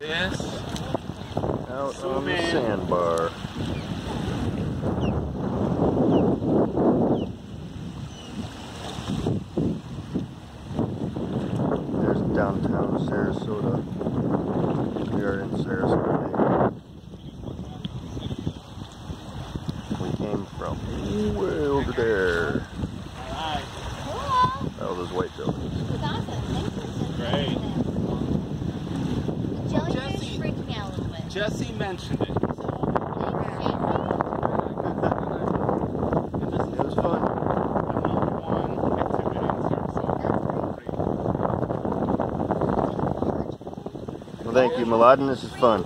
This. Out Zoom on the sandbar. There's downtown Sarasota. We are in Sarasota. We came from way over there. Alright. Cool. All those white buildings. That's awesome. Thanks for Great. The jellyfish Jesse. freaked me out a little bit. Jesse mentioned it. Thanks, Jesse. It was fun. Well, thank you, Mladen. This is fun.